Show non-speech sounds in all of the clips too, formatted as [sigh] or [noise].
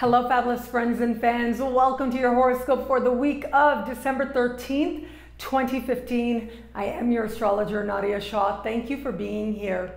Hello, fabulous friends and fans. Welcome to your horoscope for the week of December 13th, 2015. I am your astrologer, Nadiya Shah. Thank you for being here.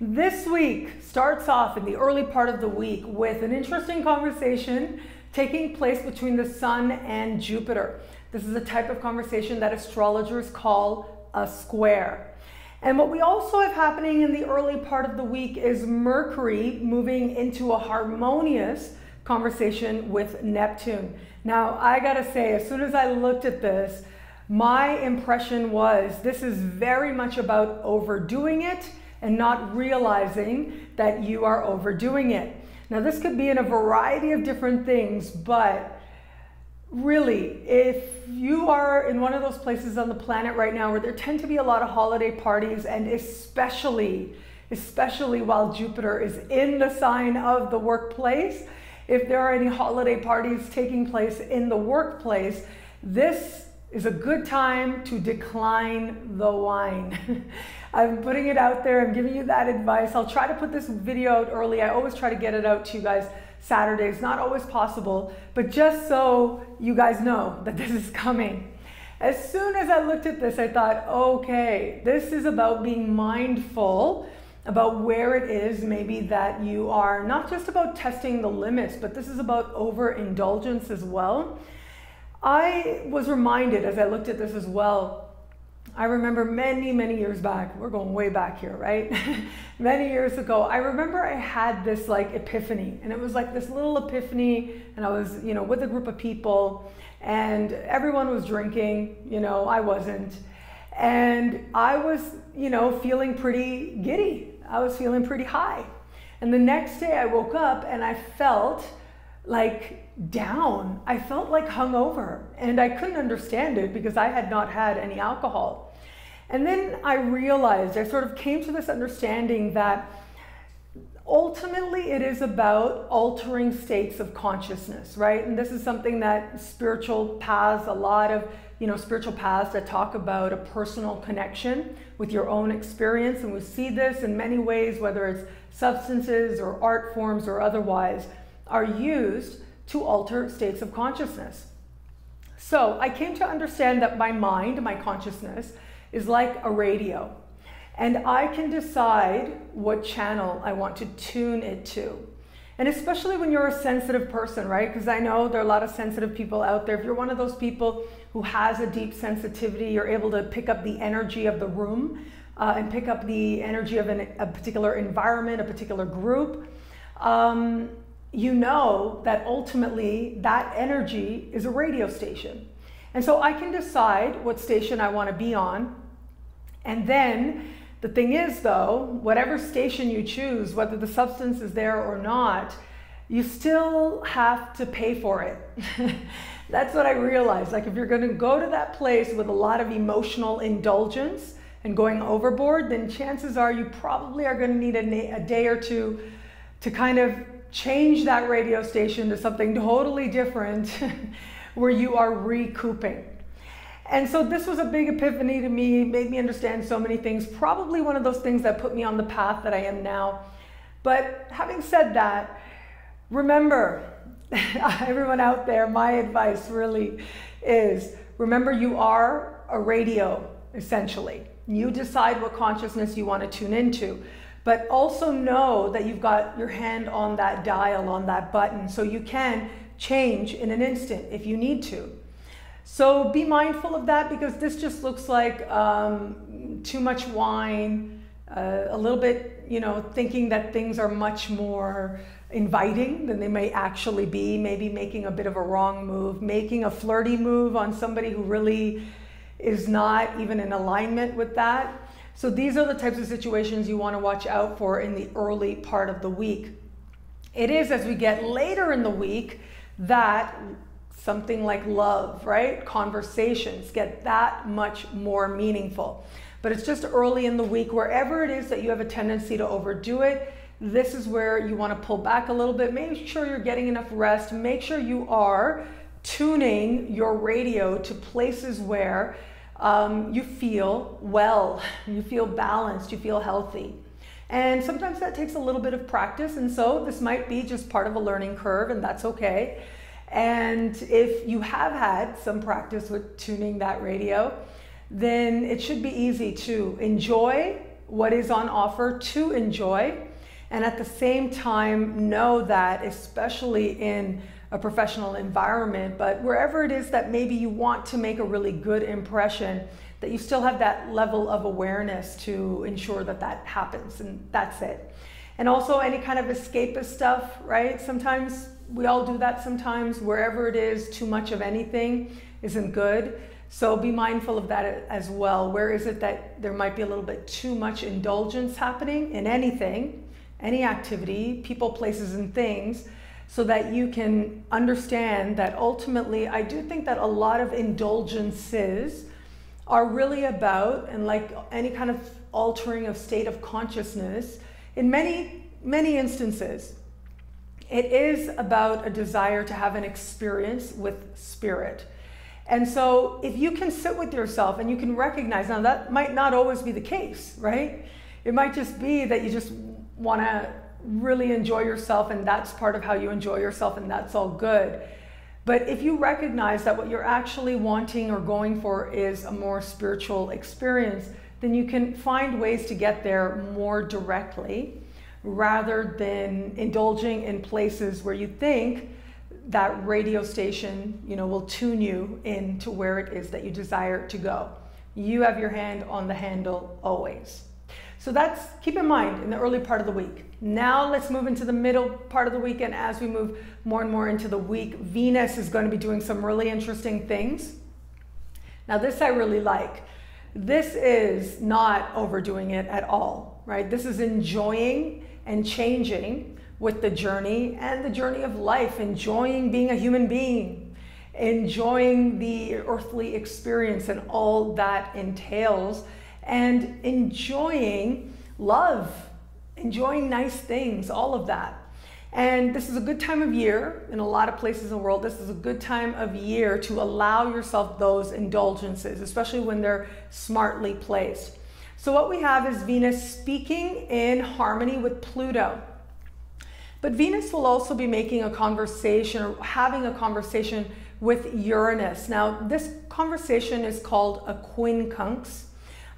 This week starts off in the early part of the week with an interesting conversation taking place between the Sun and Jupiter. This is a type of conversation that astrologers call a square. And what we also have happening in the early part of the week is Mercury moving into a harmonious conversation with Neptune. Now, I gotta say, as soon as I looked at this, my impression was this is very much about overdoing it and not realizing that you are overdoing it. Now, this could be in a variety of different things, but really, if you are in one of those places on the planet right now where there tend to be a lot of holiday parties, and especially, especially while Jupiter is in the sign of the workplace, if there are any holiday parties taking place in the workplace, this is a good time to decline the wine. [laughs] I'm putting it out there. I'm giving you that advice. I'll try to put this video out early. I always try to get it out to you guys Saturday. Saturdays. Not always possible, but just so you guys know that [laughs] this is coming. As soon as I looked at this, I thought, okay, this is about being mindful about where it is maybe that you are not just about testing the limits, but this is about overindulgence as well. I was reminded as I looked at this as well I remember many, many years back, we're going way back here, right? [laughs] many years ago, I remember I had this like epiphany, and it was like this little epiphany, and I was, you know, with a group of people, and everyone was drinking, you know, I wasn't. And I was, you know, feeling pretty giddy. I was feeling pretty high. And the next day I woke up and I felt like down. I felt like hungover and I couldn't understand it because I had not had any alcohol. And then I realized, I sort of came to this understanding that ultimately it is about altering states of consciousness, right? And this is something that spiritual paths, a lot of you know, spiritual paths that talk about a personal connection with your own experience. And we see this in many ways, whether it's substances or art forms or otherwise are used to alter states of consciousness. So I came to understand that my mind, my consciousness, is like a radio. And I can decide what channel I want to tune it to. And especially when you're a sensitive person, right? Because I know there are a lot of sensitive people out there. If you're one of those people who has a deep sensitivity, you're able to pick up the energy of the room uh, and pick up the energy of an, a particular environment, a particular group. Um, you know that ultimately that energy is a radio station. And so I can decide what station I want to be on. And then the thing is, though, whatever station you choose, whether the substance is there or not, you still have to pay for it. [laughs] That's what I realized. Like, if you're going to go to that place with a lot of emotional indulgence and going overboard, then chances are you probably are going to need a, a day or two to kind of change that radio station to something totally different [laughs] where you are recouping. And so this was a big epiphany to me, made me understand so many things, probably one of those things that put me on the path that I am now. But having said that, remember, [laughs] everyone out there, my advice really is remember you are a radio, essentially. You decide what consciousness you want to tune into but also know that you've got your hand on that dial, on that button, so you can change in an instant if you need to. So be mindful of that because this just looks like um, too much wine, uh, a little bit, you know, thinking that things are much more inviting than they may actually be, maybe making a bit of a wrong move, making a flirty move on somebody who really is not even in alignment with that. So these are the types of situations you want to watch out for in the early part of the week. It is as we get later in the week that something like love, right? Conversations get that much more meaningful. But it's just early in the week, wherever it is that you have a tendency to overdo it, this is where you want to pull back a little bit. Make sure you're getting enough rest. Make sure you are tuning your radio to places where um, you feel well, you feel balanced, you feel healthy. And sometimes that takes a little bit of practice. And so this might be just part of a learning curve, and that's okay. And if you have had some practice with tuning that radio, then it should be easy to enjoy what is on offer, to enjoy, and at the same time know that, especially in a professional environment, but wherever it is that maybe you want to make a really good impression, that you still have that level of awareness to ensure that that happens, and that's it. And also, any kind of escapist stuff, right? Sometimes we all do that sometimes, wherever it is, too much of anything isn't good. So be mindful of that as well. Where is it that there might be a little bit too much indulgence happening in anything, any activity, people, places, and things, so that you can understand that ultimately, I do think that a lot of indulgences are really about, and like any kind of altering of state of consciousness, in many, many instances, it is about a desire to have an experience with spirit. And so, if you can sit with yourself and you can recognize, now that might not always be the case, right? It might just be that you just want to really enjoy yourself, and that's part of how you enjoy yourself, and that's all good. But if you recognize that what you're actually wanting or going for is a more spiritual experience, then you can find ways to get there more directly rather than indulging in places where you think that radio station, you know, will tune you into where it is that you desire to go. You have your hand on the handle always. So that's keep in mind in the early part of the week. Now let's move into the middle part of the week and as we move more and more into the week, Venus is going to be doing some really interesting things. Now this I really like. This is not overdoing it at all, right? This is enjoying and changing with the journey and the journey of life, enjoying being a human being, enjoying the earthly experience and all that entails, and enjoying love, enjoying nice things, all of that. And this is a good time of year in a lot of places in the world. This is a good time of year to allow yourself those indulgences, especially when they're smartly placed. So, what we have is Venus speaking in harmony with Pluto. But Venus will also be making a conversation or having a conversation with Uranus. Now, this conversation is called a quincunx.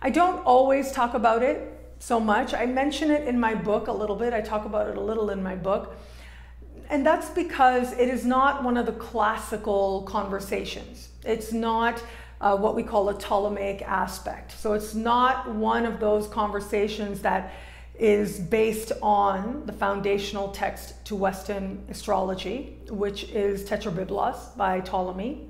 I don't always talk about it so much. I mention it in my book a little bit. I talk about it a little in my book. And that's because it is not one of the classical conversations. It's not uh, what we call a Ptolemaic aspect. So it's not one of those conversations that is based on the foundational text to Western astrology, which is Tetrabiblos by Ptolemy.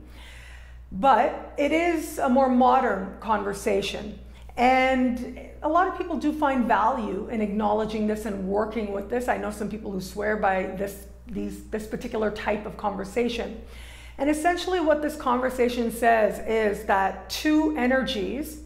But it is a more modern conversation. And a lot of people do find value in acknowledging this and working with this. I know some people who swear by this, these, this particular type of conversation. And essentially, what this conversation says is that two energies,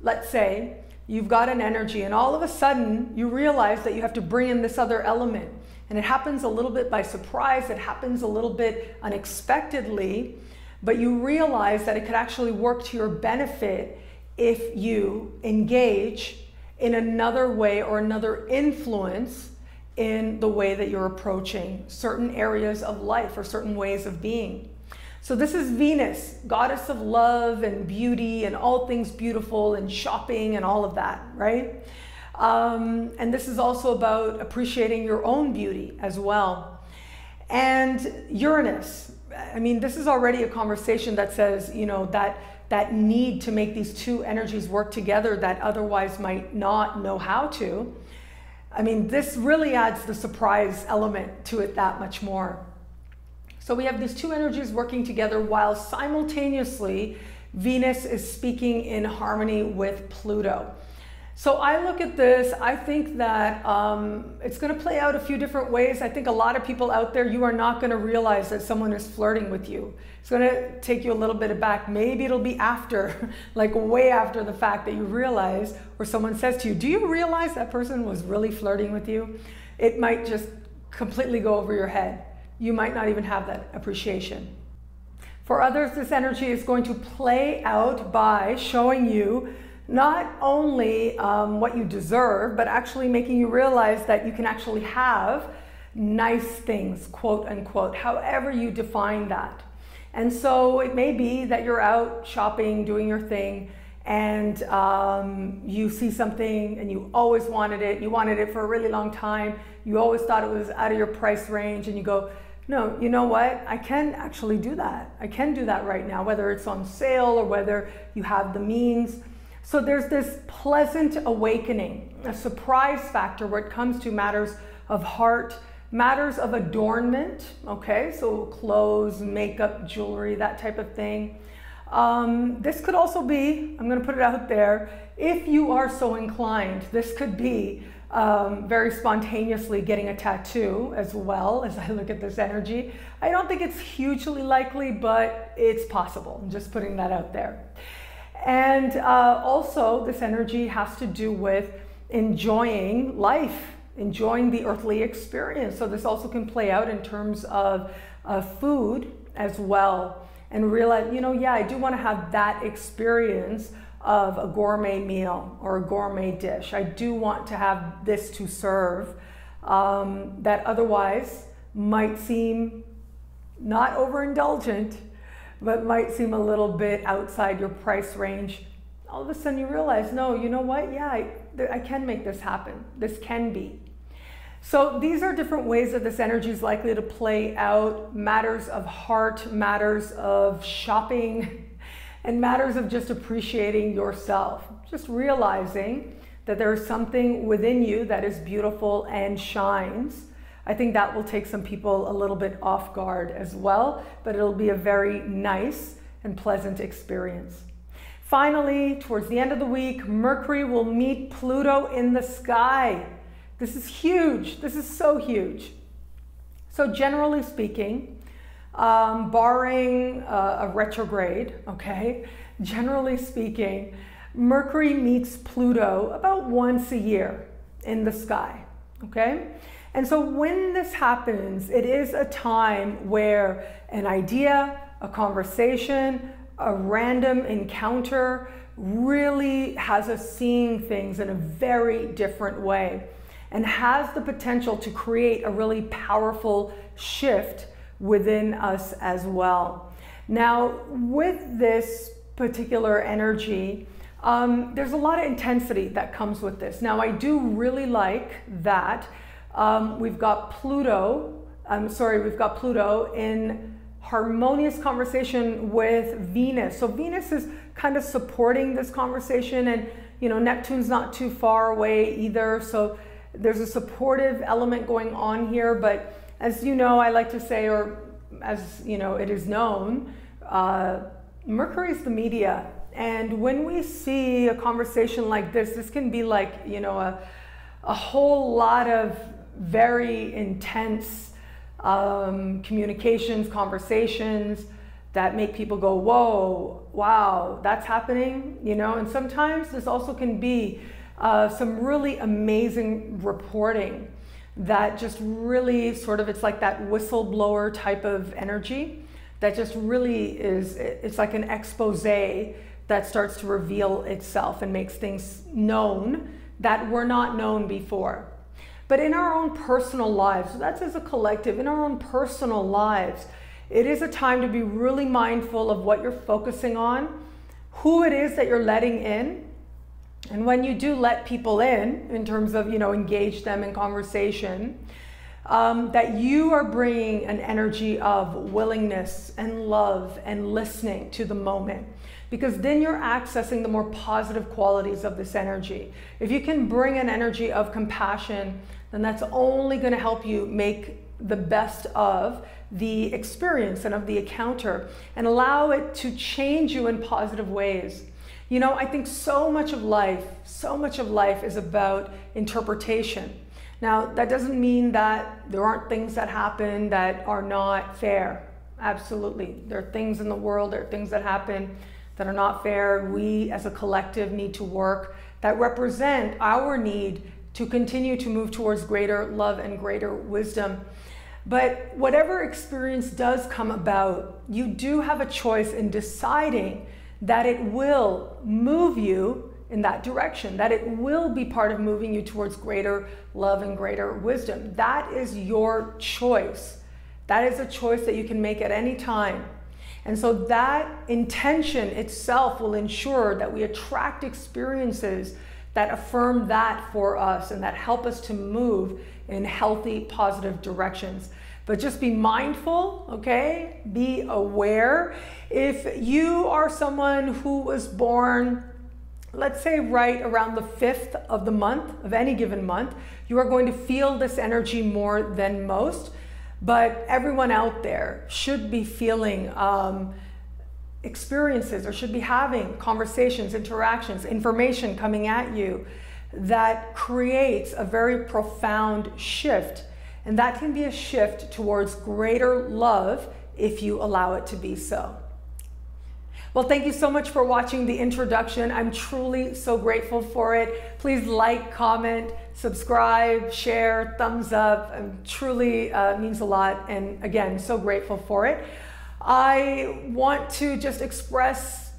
let's say you've got an energy, and all of a sudden you realize that you have to bring in this other element. And it happens a little bit by surprise, it happens a little bit unexpectedly, but you realize that it could actually work to your benefit if you engage in another way or another influence in the way that you're approaching certain areas of life or certain ways of being. So, this is Venus, goddess of love and beauty and all things beautiful and shopping and all of that, right? Um, and this is also about appreciating your own beauty as well. And Uranus, I mean, this is already a conversation that says, you know, that that need to make these two energies work together that otherwise might not know how to. I mean, this really adds the surprise element to it that much more. So we have these two energies working together while simultaneously Venus is speaking in harmony with Pluto. So I look at this, I think that um, it's going to play out a few different ways. I think a lot of people out there, you are not going to realize that someone is flirting with you. It's going to take you a little bit back. Maybe it'll be after, [laughs] like way after the fact that you realize, or someone says to you, Do you realize that person was really flirting with you? It might just completely go over your head. You might not even have that appreciation. For others, this energy is going to play out by showing you not only um, what you deserve, but actually making you realize that you can actually have nice things, quote unquote, however you define that. And so it may be that you're out shopping, doing your thing, and um, you see something and you always wanted it, you wanted it for a really long time, you always thought it was out of your price range, and you go, no, you know what? I can actually do that. I can do that right now, whether it's on sale or whether you have the means. So there's this pleasant awakening, a surprise factor where it comes to matters of heart, matters of adornment, okay? So clothes, makeup, jewelry, that type of thing. Um, this could also be, I'm going to put it out there, if you are so inclined, this could be um, very spontaneously getting a tattoo as well as I look at this energy. I don't think it's hugely likely, but it's possible. I'm just putting that out there. And uh, also, this energy has to do with enjoying life, enjoying the earthly experience. So, this also can play out in terms of uh, food as well and realize, you know, yeah, I do want to have that experience of a gourmet meal or a gourmet dish. I do want to have this to serve um, that otherwise might seem not overindulgent, but might seem a little bit outside your price range. All of a sudden you realize, no, you know what? Yeah, I, I can make this happen. This can be. So these are different ways that this energy is likely to play out. Matters of heart, matters of shopping, [laughs] and matters of just appreciating yourself. Just realizing that there is something within you that is beautiful and shines. I think that will take some people a little bit off guard as well, but it'll be a very nice and pleasant experience. Finally, towards the end of the week, Mercury will meet Pluto in the sky. This is huge. This is so huge. So, generally speaking, um, barring uh, a retrograde, okay, generally speaking, Mercury meets Pluto about once a year in the sky, okay? And so when this happens, it is a time where an idea, a conversation, a random encounter really has us seeing things in a very different way and has the potential to create a really powerful shift within us as well. Now, with this particular energy, um, there's a lot of intensity that comes with this. Now, I do really like that um, we've got Pluto, I'm sorry, we've got Pluto in harmonious conversation with Venus. So Venus is kind of supporting this conversation and you know Neptune's not too far away either. So there's a supportive element going on here, but as you know, I like to say, or as you know, it is known, uh, Mercury is the media. And when we see a conversation like this, this can be like, you know, a, a whole lot of very intense um, communications, conversations that make people go, whoa, wow, that's happening, you know? And sometimes this also can be uh, some really amazing reporting that just really sort of, it's like that whistleblower type of energy that just really is, it's like an expose that starts to reveal itself and makes things known that were not known before. But in our own personal lives, that's as a collective, in our own personal lives, it is a time to be really mindful of what you're focusing on, who it is that you're letting in, and when you do let people in, in terms of, you know, engage them in conversation, um, that you are bringing an energy of willingness and love and listening to the moment. Because then you're accessing the more positive qualities of this energy. If you can bring an energy of compassion, then that's only going to help you make the best of the experience and of the encounter and allow it to change you in positive ways. You know, I think so much of life, so much of life is about interpretation. Now, that doesn't mean that there aren't things that happen that are not fair. Absolutely. There are things in the world, there are things that happen that are not fair. We as a collective need to work that represent our need to continue to move towards greater love and greater wisdom. But whatever experience does come about, you do have a choice in deciding that it will move you in that direction, that it will be part of moving you towards greater love and greater wisdom. That is your choice. That is a choice that you can make at any time. And so that intention itself will ensure that we attract experiences that affirm that for us and that help us to move in healthy, positive directions. But just be mindful, okay? Be aware. If you are someone who was born, let's say right around the 5th of the month, of any given month, you are going to feel this energy more than most. But everyone out there should be feeling um, experiences or should be having conversations, interactions, information coming at you that creates a very profound shift and that can be a shift towards greater love if you allow it to be so. Well, thank you so much for watching the introduction. I'm truly so grateful for it. Please like, comment, subscribe, share, thumbs up. It truly uh, means a lot. And again, so grateful for it. I want to just express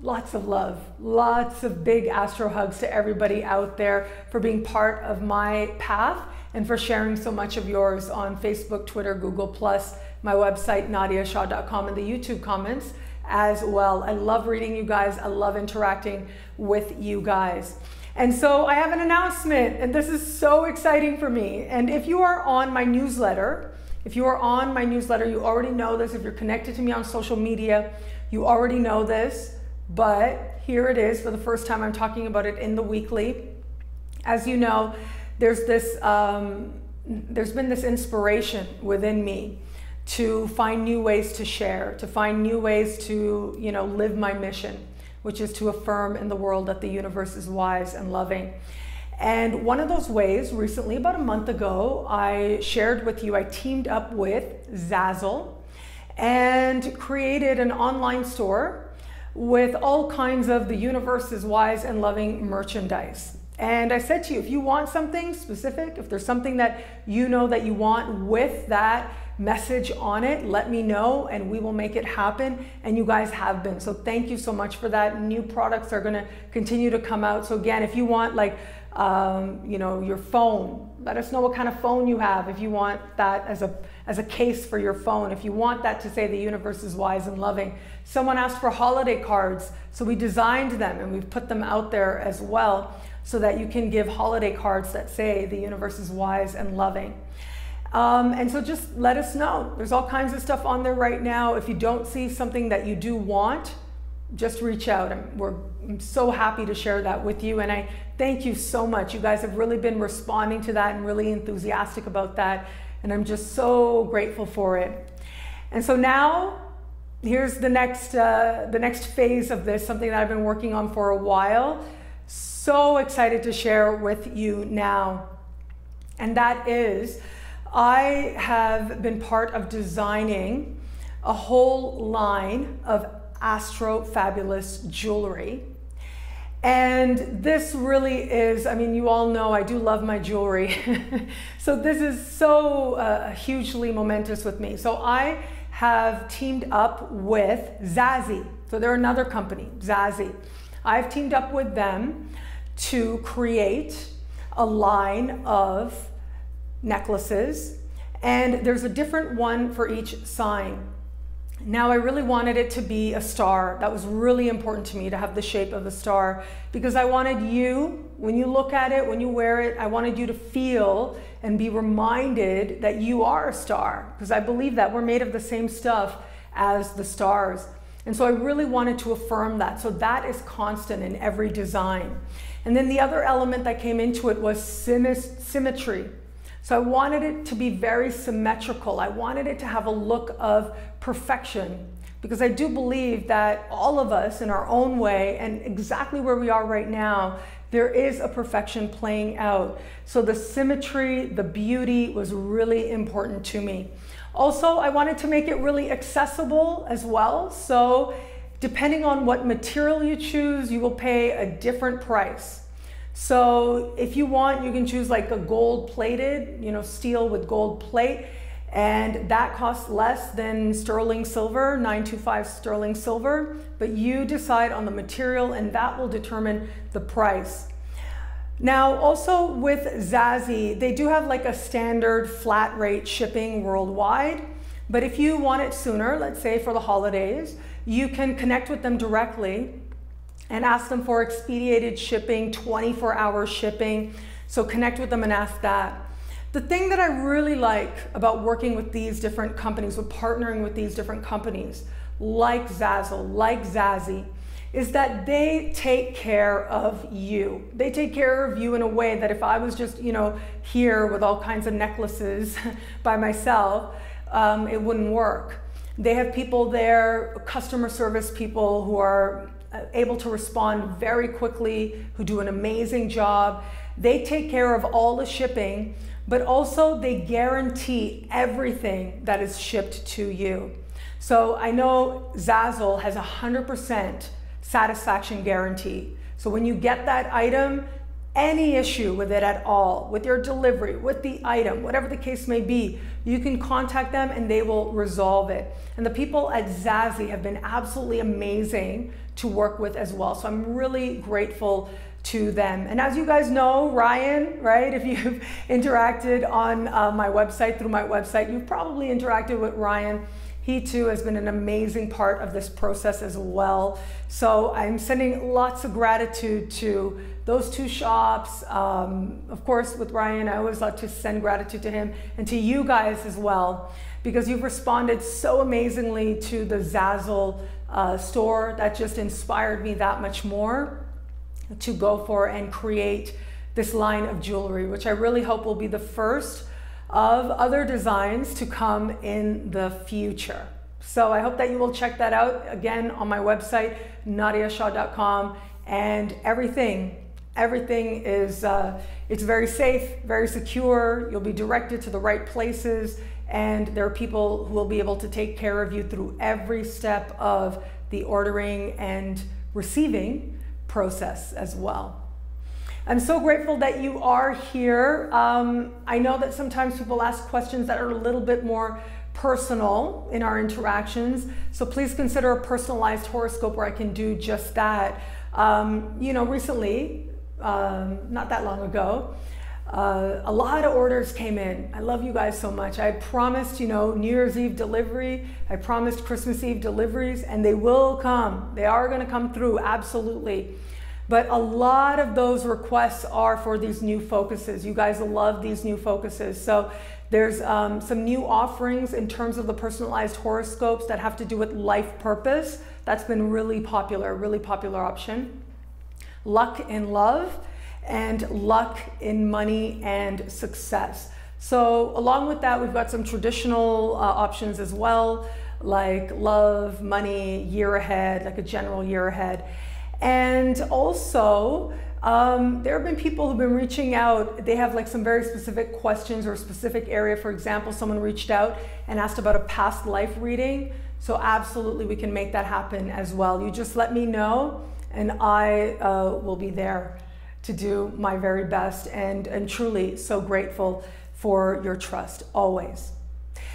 lots of love, lots of big astro hugs to everybody out there for being part of my path and for sharing so much of yours on Facebook, Twitter, Google, Plus, my website, nadiyashah.com, and the YouTube comments as well. I love reading you guys. I love interacting with you guys. And so I have an announcement, and this is so exciting for me. And if you are on my newsletter, if you are on my newsletter, you already know this. If you're connected to me on social media, you already know this. But here it is for the first time, I'm talking about it in the weekly. As you know, there's this, um, there's been this inspiration within me to find new ways to share, to find new ways to, you know, live my mission, which is to affirm in the world that the universe is wise and loving. And one of those ways, recently, about a month ago, I shared with you, I teamed up with Zazzle and created an online store with all kinds of the universe is wise and loving merchandise. And I said to you, if you want something specific, if there's something that you know that you want with that message on it, let me know and we will make it happen. And you guys have been. So thank you so much for that. New products are going to continue to come out. So again, if you want like, um, you know, your phone, let us know what kind of phone you have. If you want that as a as a case for your phone, if you want that to say the universe is wise and loving. Someone asked for holiday cards, so we designed them and we've put them out there as well so that you can give holiday cards that say the universe is wise and loving. Um, and so just let us know. There's all kinds of stuff on there right now. If you don't see something that you do want, just reach out. I'm, we're I'm so happy to share that with you. And I thank you so much. You guys have really been responding to that and really enthusiastic about that. And I'm just so grateful for it. And so now, here's the next, uh, the next phase of this, something that I've been working on for a while so excited to share with you now. And that is, I have been part of designing a whole line of Astro Fabulous jewelry. And this really is, I mean, you all know I do love my jewelry. [laughs] so this is so uh, hugely momentous with me. So I have teamed up with Zazzy. So they're another company, Zazzy. I've teamed up with them to create a line of necklaces and there's a different one for each sign. Now I really wanted it to be a star. That was really important to me to have the shape of a star because I wanted you, when you look at it, when you wear it, I wanted you to feel and be reminded that you are a star because I believe that we're made of the same stuff as the stars. And so I really wanted to affirm that. So that is constant in every design. And then the other element that came into it was symmetry. So I wanted it to be very symmetrical. I wanted it to have a look of perfection because I do believe that all of us in our own way and exactly where we are right now, there is a perfection playing out. So the symmetry, the beauty was really important to me. Also, I wanted to make it really accessible as well. So depending on what material you choose, you will pay a different price. So if you want, you can choose like a gold plated, you know, steel with gold plate. and that costs less than sterling silver, 925 sterling silver, but you decide on the material and that will determine the price. Now, also with Zazzy, they do have like a standard flat rate shipping worldwide, but if you want it sooner, let's say for the holidays, you can connect with them directly and ask them for expedited shipping, 24 hour shipping. So connect with them and ask that. The thing that I really like about working with these different companies, with partnering with these different companies, like Zazzle, like Zazzy, is that they take care of you. They take care of you in a way that if I was just, you know, here with all kinds of necklaces [laughs] by myself, um, it wouldn't work. They have people there, customer service people who are Uh, able to respond very quickly, who do an amazing job. They take care of all the shipping but also they guarantee everything that is shipped to you. So I know Zazzle has a 100% satisfaction guarantee. So when you get that item, any issue with it at all, with your delivery, with the item, whatever the case may be, you can contact them and they will resolve it. And the people at Zazzy have been absolutely amazing to work with as well. So I'm really grateful to them. And as you guys know, Ryan, right, if you've [laughs] interacted on uh, my website, through my website, you've probably interacted with Ryan. He too has been an amazing part of this process as well. So I'm sending lots of gratitude to those two shops. Um, of course, with Ryan, I always like to send gratitude to him and to you guys as well, because you've responded so amazingly to the Zazzle uh, store. That just inspired me that much more to go for and create this line of jewelry, which I really hope will be the first of other designs to come in the future. So I hope that you will check that out again on my website, nadiyashah.com, and everything, everything is, uh, it's very safe, very secure. You'll be directed to the right places, and there are people who will be able to take care of you through every step of the ordering and receiving process as well. I'm so grateful that you are here. Um, I know that sometimes people ask questions that are a little bit more personal in our interactions. So please consider a personalized horoscope where I can do just that. Um, you know, recently, um, not that long ago, uh, a lot of orders came in. I love you guys so much. I promised, you know, New Year's Eve delivery. I promised Christmas Eve deliveries, and they will come. They are going to come through, absolutely. But a lot of those requests are for these new focuses. You guys love these new focuses. So there's um, some new offerings in terms of the personalized horoscopes that have to do with life purpose. That's been really popular, really popular option. Luck in love and luck in money and success. So along with that, we've got some traditional uh, options as well, like love, money, year ahead, like a general year ahead. And also, um, there have been people who've been reaching out. They have like some very specific questions or specific area. For example, someone reached out and asked about a past life reading. So absolutely, we can make that happen as well. You just let me know and I uh, will be there to do my very best and, and truly so grateful for your trust always.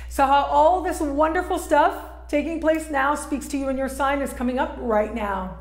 So, how all this wonderful stuff taking place now speaks to you and your sign is coming up right now.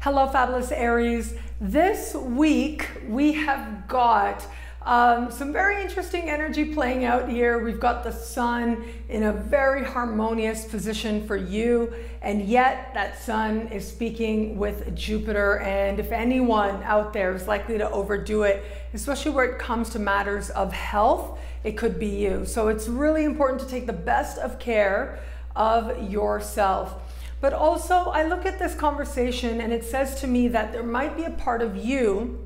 Hello, fabulous Aries. This week we have got um, some very interesting energy playing out here. We've got the sun in a very harmonious position for you, and yet that sun is speaking with Jupiter. And if anyone out there is likely to overdo it, especially where it comes to matters of health, it could be you. So it's really important to take the best of care of yourself. But also, I look at this conversation and it says to me that there might be a part of you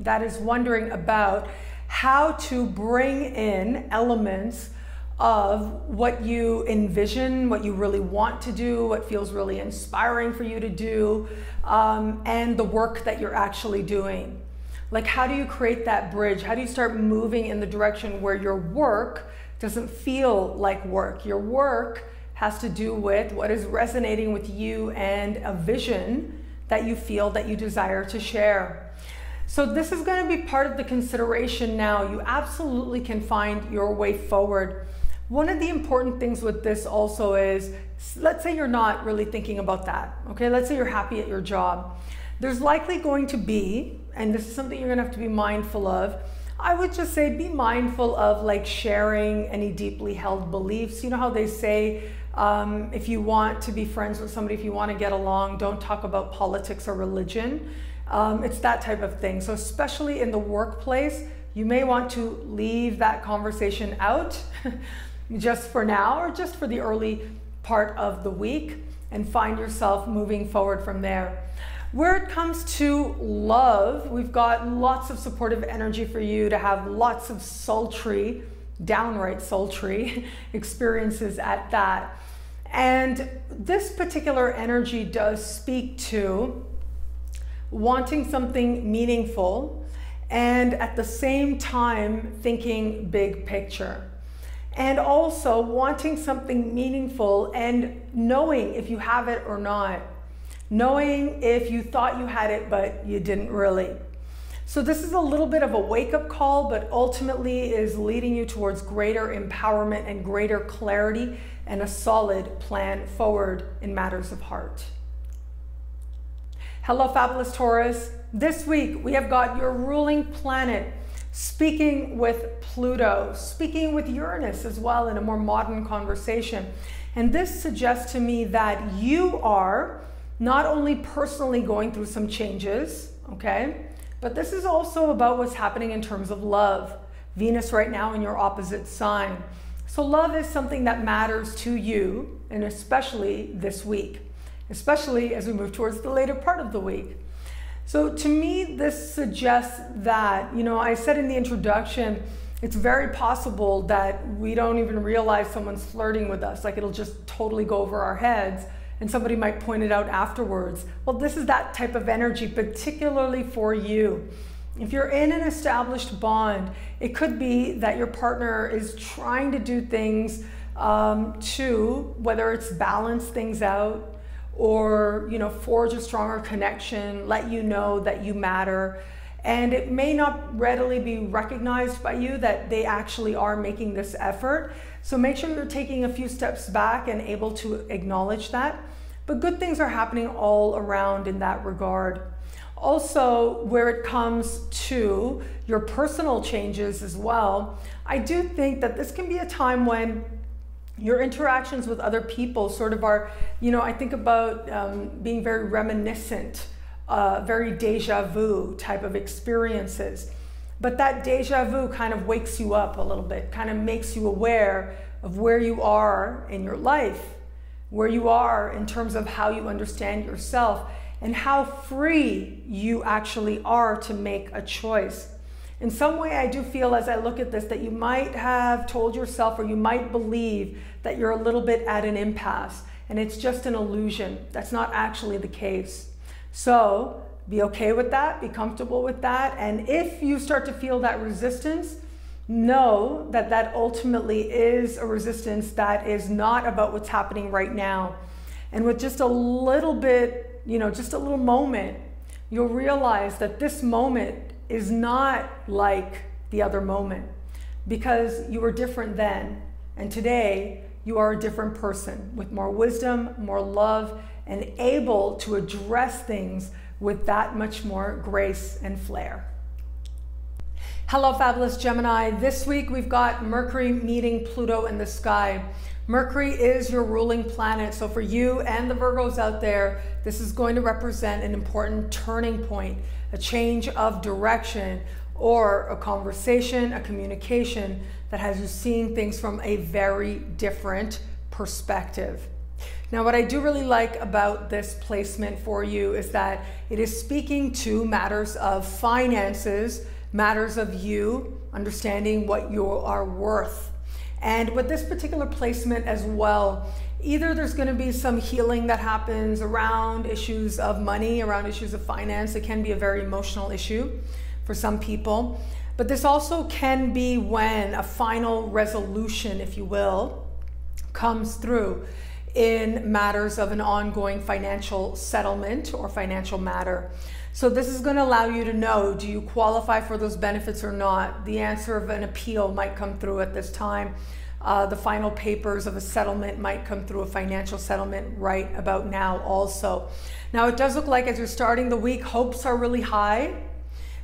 that is wondering about how to bring in elements of what you envision, what you really want to do, what feels really inspiring for you to do, um, and the work that you're actually doing. Like, how do you create that bridge? How do you start moving in the direction where your work doesn't feel like work? Your work has to do with what is resonating with you and a vision that you feel that you desire to share. So, this is going to be part of the consideration now. You absolutely can find your way forward. One of the important things with this also is let's say you're not really thinking about that. Okay, let's say you're happy at your job. There's likely going to be, and this is something you're going to have to be mindful of. I would just say be mindful of like sharing any deeply held beliefs. You know how they say um, if you want to be friends with somebody, if you want to get along, don't talk about politics or religion. Um, it's that type of thing. So, especially in the workplace, you may want to leave that conversation out [laughs] just for now or just for the early part of the week and find yourself moving forward from there. Where it comes to love, we've got lots of supportive energy for you to have lots of sultry, downright sultry [laughs] experiences at that. And this particular energy does speak to wanting something meaningful and at the same time thinking big picture. And also wanting something meaningful and knowing if you have it or not. Knowing if you thought you had it, but you didn't really. So, this is a little bit of a wake up call, but ultimately is leading you towards greater empowerment and greater clarity and a solid plan forward in matters of heart. Hello, fabulous Taurus. This week we have got your ruling planet speaking with Pluto, speaking with Uranus as well in a more modern conversation. And this suggests to me that you are not only personally going through some changes, okay, but this is also about what's happening in terms of love. Venus right now in your opposite sign. So, love is something that matters to you, and especially this week, especially as we move towards the later part of the week. So to me, this suggests that, you know, I said in the introduction, it's very possible that we don't even realize someone's flirting with us. Like it'll just totally go over our heads and somebody might point it out afterwards. Well, this is that type of energy, particularly for you. If you're in an established bond, it could be that your partner is trying to do things um, to, whether it's balance things out, or you know forge a stronger connection let you know that you matter. And it may not readily be recognized by you that they actually are making this effort. So make sure you're taking a few steps back and able to acknowledge that. But good things are happening all around in that regard. Also where it comes to your personal changes as well i do think that this can be a time when your interactions with other people sort of are, you know, I think about um, being very reminiscent, uh, very deja vu type of experiences. But that deja vu kind of wakes you up a little bit, kind of makes you aware of where you are in your life, where you are in terms of how you understand yourself, and how free you actually are to make a choice in some way, I do feel as I look at this that you might have told yourself or you might believe that you're a little bit at an impasse and it's just an illusion. That's not actually the case. So be okay with that, be comfortable with that. And if you start to feel that resistance, know that that ultimately is a resistance that is not about what's happening right now. And with just a little bit, you know, just a little moment, you'll realize that this moment is not like the other moment because you were different then. And today, you are a different person with more wisdom, more love, and able to address things with that much more grace and flair. Hello, fabulous Gemini. This week we've got Mercury meeting Pluto in the sky. Mercury is your ruling planet. So, for you and the Virgos out there, this is going to represent an important turning point a change of direction, or a conversation, a communication that has you seeing things from a very different perspective. Now, what I do really like about this placement for you is that it is speaking to matters of finances, matters of you, understanding what you are worth. And with this particular placement as well, either there's going to be some healing that happens around issues of money, around issues of finance. It can be a very emotional issue for some people. But this also can be when a final resolution, if you will, comes through in matters of an ongoing financial settlement or financial matter. So this is going to allow you to know do you qualify for those benefits or not? The answer of an appeal might come through at this time. Uh, the final papers of a settlement might come through a financial settlement right about now also. Now it does look like as you're starting the week, hopes are really high.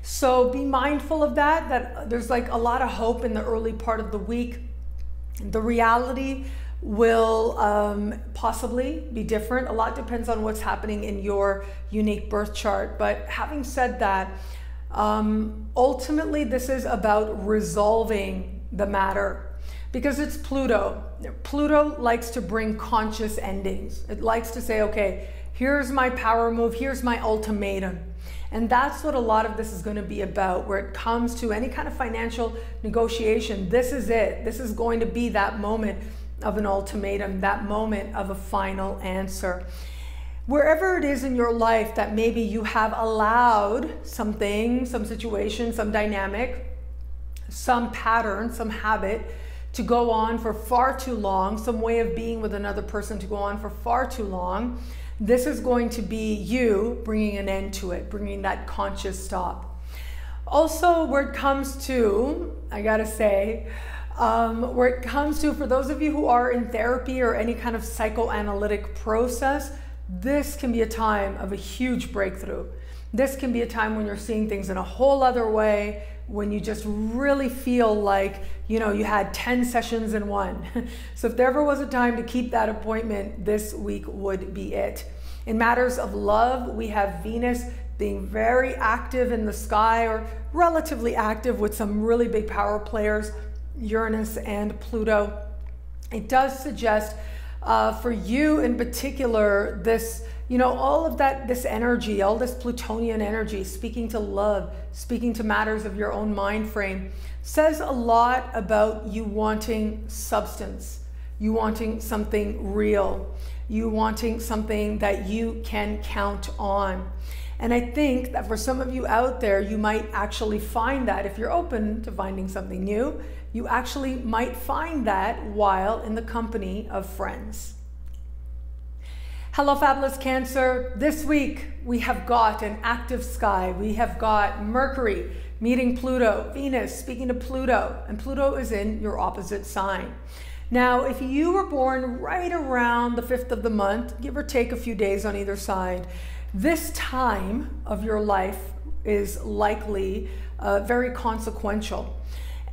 So be mindful of that, that there's like a lot of hope in the early part of the week. The reality will um, possibly be different. A lot depends on what's happening in your unique birth chart. But having said that, um, ultimately, this is about resolving the matter because it's Pluto. Pluto likes to bring conscious endings. It likes to say, okay, here's my power move, here's my ultimatum. And that's what a lot of this is going to be about, where it comes to any kind of financial negotiation. This is it. This is going to be that moment of an ultimatum, that moment of a final answer. Wherever it is in your life that maybe you have allowed something, some situation, some dynamic, some pattern, some habit to go on for far too long, some way of being with another person to go on for far too long, this is going to be you bringing an end to it, bringing that conscious stop. Also, where it comes to, I gotta say, um, where it comes to, for those of you who are in therapy or any kind of psychoanalytic process, this can be a time of a huge breakthrough. This can be a time when you're seeing things in a whole other way, when you just really feel like, you know, you had 10 sessions in one. [laughs] so if there ever was a time to keep that appointment, this week would be it. In matters of love, we have Venus being very active in the sky or relatively active with some really big power players Uranus and Pluto. It does suggest uh, for you in particular this you know all of that this energy all this plutonian energy speaking to love speaking to matters of your own mind frame says a lot about you wanting substance you wanting something real you wanting something that you can count on and I think that for some of you out there, you might actually find that if you're open to finding something new, you actually might find that while in the company of friends. Hello, fabulous Cancer. This week we have got an active sky. We have got Mercury meeting Pluto, Venus speaking to Pluto, and Pluto is in your opposite sign. Now, if you were born right around the 5th of the month, give or take a few days on either side, this time of your life is likely uh, very consequential.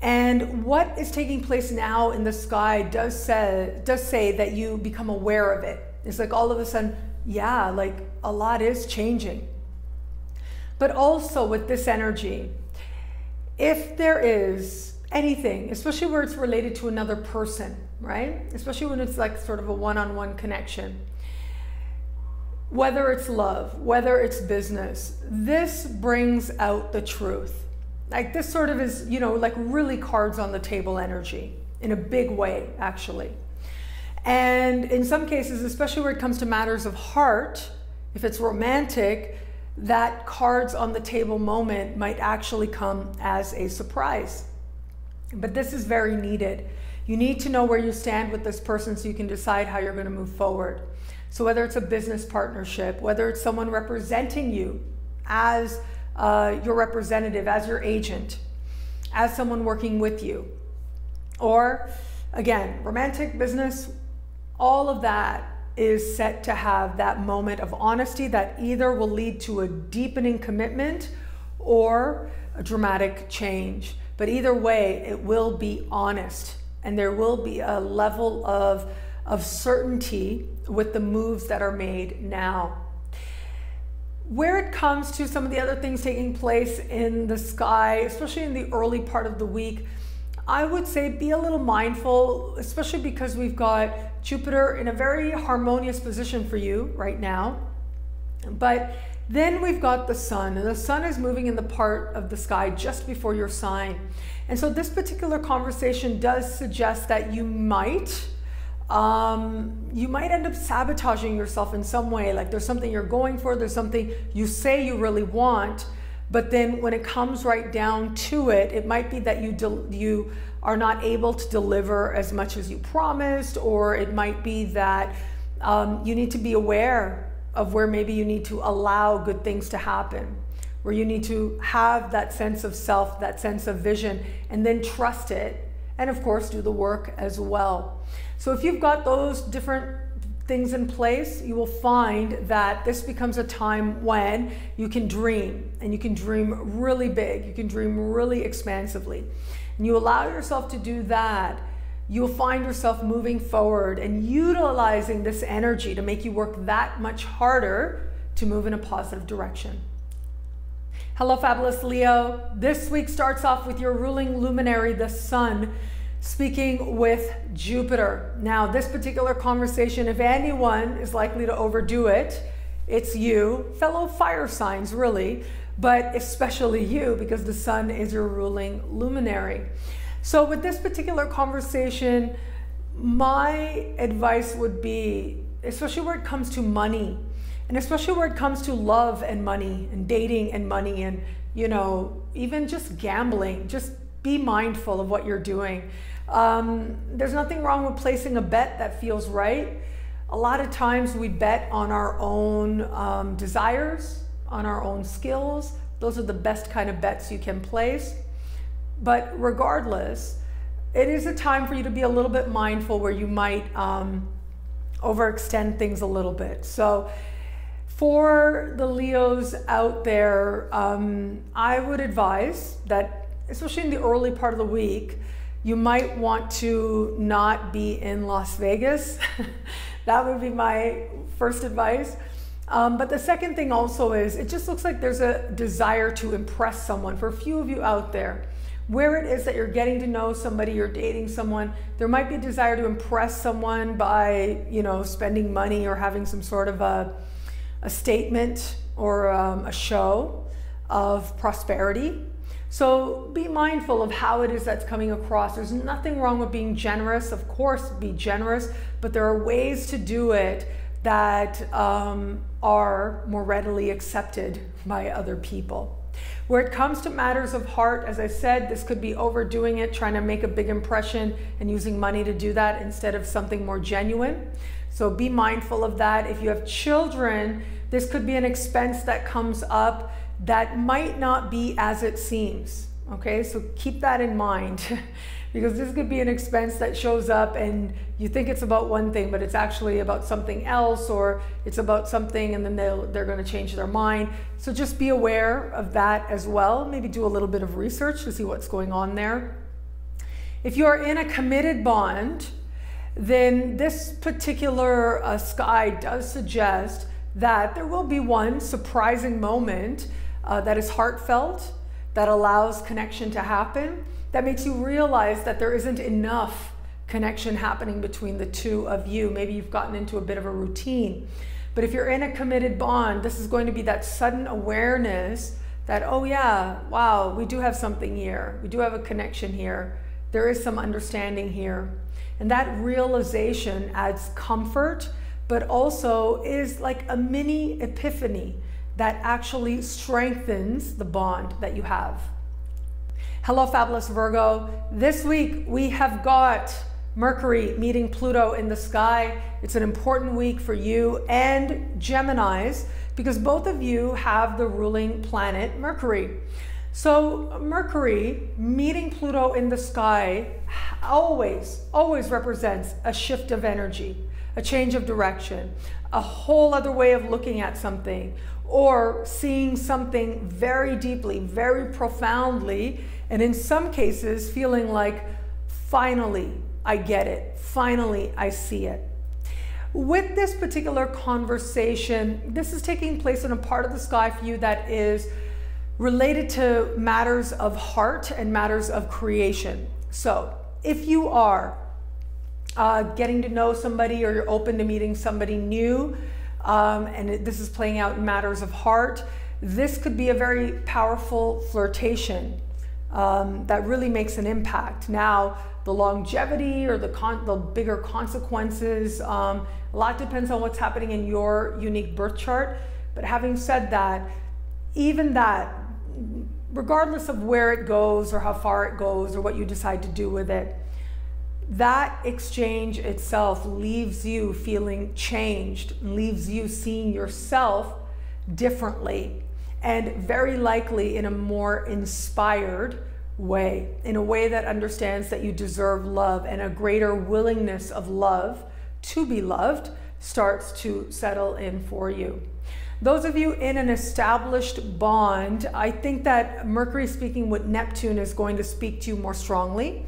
And what is taking place now in the sky does say, does say that you become aware of it. It's like all of a sudden, yeah, like a lot is changing. But also with this energy, if there is anything, especially where it's related to another person, right? Especially when it's like sort of a one on one connection whether it's love, whether it's business, this brings out the truth. Like this sort of is, you know, like really cards on the table energy in a big way, actually. And in some cases, especially where it comes to matters of heart, if it's romantic, that cards on the table moment might actually come as a surprise. But this is very needed. You need to know where you stand with this person so you can decide how you're going to move forward. So, whether it's a business partnership, whether it's someone representing you as uh, your representative, as your agent, as someone working with you, or again, romantic business, all of that is set to have that moment of honesty that either will lead to a deepening commitment or a dramatic change. But either way, it will be honest and there will be a level of, of certainty with the moves that are made now. Where it comes to some of the other things taking place in the sky, especially in the early part of the week, I would say be a little mindful, especially because we've got Jupiter in a very harmonious position for you right now. But then we've got the sun, and the sun is moving in the part of the sky just before your sign. And so this particular conversation does suggest that you might um, you might end up sabotaging yourself in some way. Like there's something you're going for, there's something you say you really want, but then when it comes right down to it, it might be that you you are not able to deliver as much as you promised, or it might be that um, you need to be aware of where maybe you need to allow good things to happen. where you need to have that sense of self, that sense of vision, and then trust it. And of course, do the work as well. So if you've got those different things in place, you will find that this becomes a time when you can dream and you can dream really big. You can dream really expansively. And you allow yourself to do that, you'll find yourself moving forward and utilizing this energy to make you work that much harder to move in a positive direction. Hello, fabulous Leo. This week starts off with your ruling luminary, the sun speaking with Jupiter. Now, this particular conversation, if anyone is likely to overdo it, it's you, fellow fire signs, really, but especially you because the sun is your ruling luminary. So, with this particular conversation, my advice would be, especially where it comes to money, and especially where it comes to love and money, and dating and money, and you know, even just gambling, just be mindful of what you're doing. Um, there's nothing wrong with placing a bet that feels right. A lot of times we bet on our own um, desires, on our own skills. Those are the best kind of bets you can place. But regardless, it is a time for you to be a little bit mindful where you might um, overextend things a little bit. So, for the Leos out there, um, I would advise that especially in the early part of the week, you might want to not be in Las Vegas. [laughs] that would be my first advice. Um, but the second thing also is it just looks like there's a desire to impress someone. For a few of you out there, where it is that you're getting to know somebody, you're dating someone, there might be a desire to impress someone by, you know, spending money or having some sort of a, a statement or um, a show of prosperity. So be mindful of how it is that's coming across. There's nothing wrong with being generous. Of course, be generous, but there are ways to do it that um, are more readily accepted by other people. Where it comes to matters of heart, as I said, this could be overdoing it, trying to make a big impression and using money to do that instead of something more genuine. So be mindful of that. If you have children, this could be an expense that comes up that might not be as it seems. Okay, so keep that in mind [laughs] because this could be an expense that shows up and you think it's about one thing, but it's actually about something else, or it's about something and then they'll, they're going to change their mind. So just be aware of that as well. Maybe do a little bit of research to see what's going on there. If you are in a committed bond, then this particular uh, sky does suggest that there will be one surprising moment uh, that is heartfelt, that allows connection to happen, that makes you realize that there isn't enough connection happening between the two of you. Maybe you've gotten into a bit of a routine. But if you're in a committed bond, this is going to be that sudden awareness that, oh, yeah, wow, we do have something here. We do have a connection here. There is some understanding here. And that realization adds comfort, but also is like a mini epiphany that actually strengthens the bond that you have. Hello, fabulous Virgo. This week we have got Mercury meeting Pluto in the sky. It's an important week for you and Geminis because both of you have the ruling planet Mercury. So, Mercury meeting Pluto in the sky always, always represents a shift of energy, a change of direction, a whole other way of looking at something, or seeing something very deeply, very profoundly, and in some cases, feeling like, finally, I get it. Finally, I see it. With this particular conversation, this is taking place in a part of the sky for you that is related to matters of heart and matters of creation. So, if you are uh, getting to know somebody or you're open to meeting somebody new, um, and this is playing out in matters of heart. This could be a very powerful flirtation um, that really makes an impact. Now, the longevity or the, con- the bigger consequences, um, a lot depends on what's happening in your unique birth chart. But having said that, even that, regardless of where it goes or how far it goes or what you decide to do with it, that exchange itself leaves you feeling changed, leaves you seeing yourself differently. and very likely in a more inspired way, in a way that understands that you deserve love and a greater willingness of love to be loved starts to settle in for you. Those of you in an established bond, I think that Mercury speaking with Neptune is going to speak to you more strongly.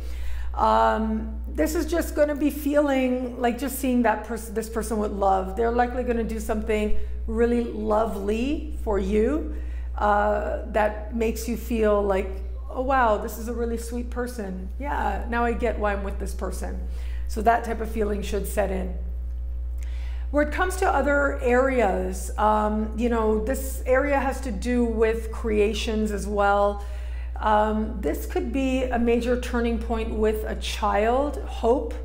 Um, this is just going to be feeling like just seeing that person, this person with love. They're likely going to do something really lovely for you uh, that makes you feel like, oh wow, this is a really sweet person. Yeah, now I get why I'm with this person. So that type of feeling should set in. Where it comes to other areas, um, you know, this area has to do with creations as well. Um, this could be a major turning point with a child, hope,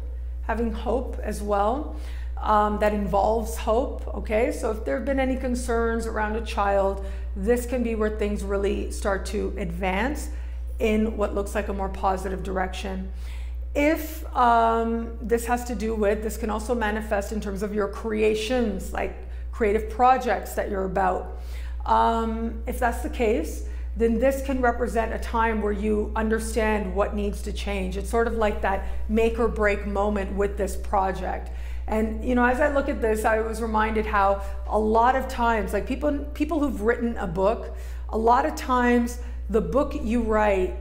having hope as well. Um, that involves hope, okay? So if there have been any concerns around a child, this can be where things really start to advance in what looks like a more positive direction. If um, this has to do with, this can also manifest in terms of your creations, like creative projects that you're about. Um, if that's the case, then this can represent a time where you understand what needs to change. It's sort of like that make or break moment with this project. And you know, as I look at this, I was reminded how a lot of times, like people people who've written a book, a lot of times the book you write